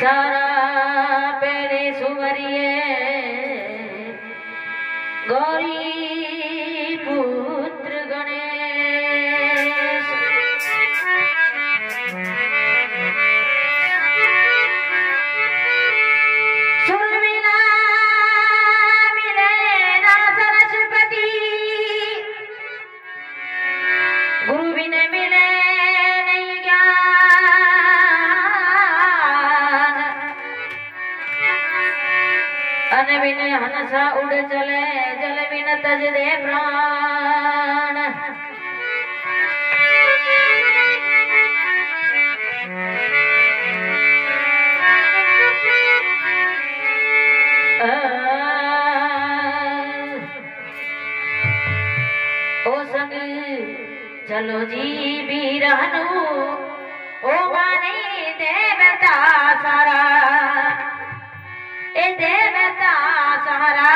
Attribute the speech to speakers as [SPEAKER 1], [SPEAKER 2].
[SPEAKER 1] सारा पेड़े सुवरिए गौरी चलो जी बीरानू ओ माने देवता सारा। ए देवता सारा